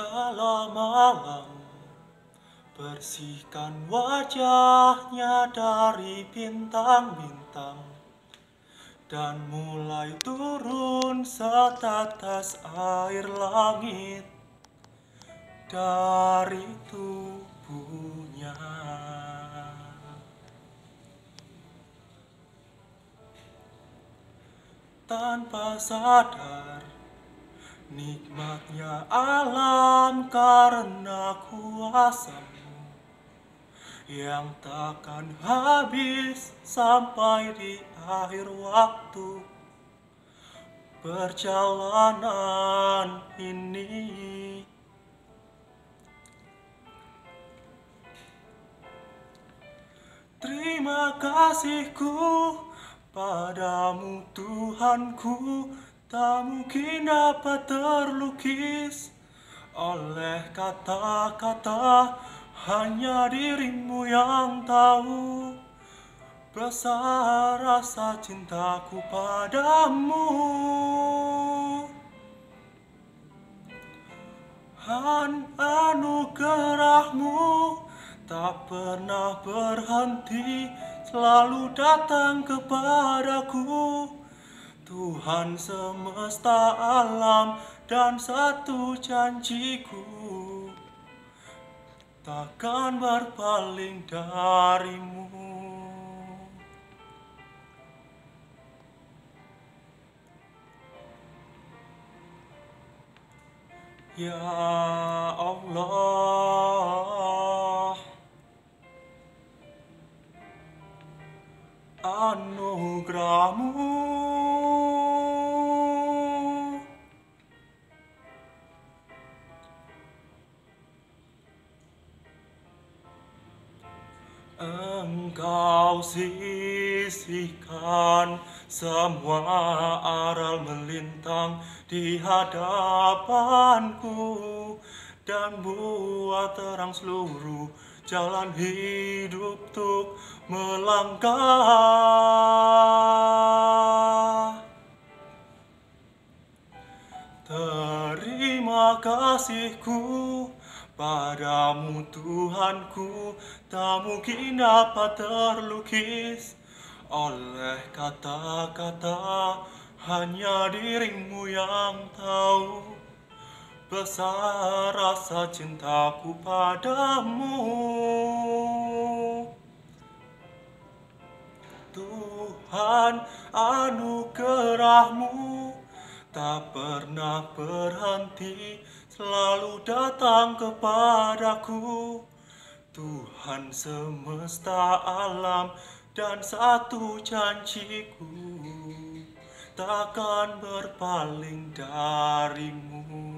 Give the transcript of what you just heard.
Kala malam Bersihkan wajahnya dari bintang-bintang. Dan mulai turun setetes air langit. Dari tubuhnya. Tanpa sadar Nikmatnya alam karena kuasamu Yang takkan habis sampai di akhir waktu. Perjalanan ini Terima kasihku padamu Tuhanku Tak mungkin dapat terlukis oleh kata-kata Hanya dirimu yang tahu. Besar rasa cintaku padamu. Han anugerahmu tak pernah berhenti Selalu datang kepadaku Tuhan semesta alam dan satu janjiku. Takkan berpaling darimu. Ya Allah Anugerahmu Engkau sisihkan semua aral melintang di hadapanku dan buat terang seluruh jalan hidup untuk melangkah. Kasihku padamu Tuhanku Tak mungkin dapat terlukis. Oleh kata-kata Hanya dirimu yang tahu. Besar rasa cintaku padamu. Tuhan anugerahmu tak pernah berhenti selalu datang kepadaku. Tuhan semesta alam dan satu janjiku takkan berpaling darimu